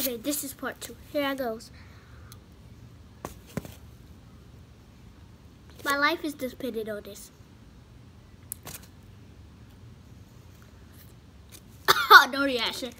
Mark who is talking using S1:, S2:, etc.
S1: Okay, this is part two. Here I goes. My life is dependent on this. no reaction.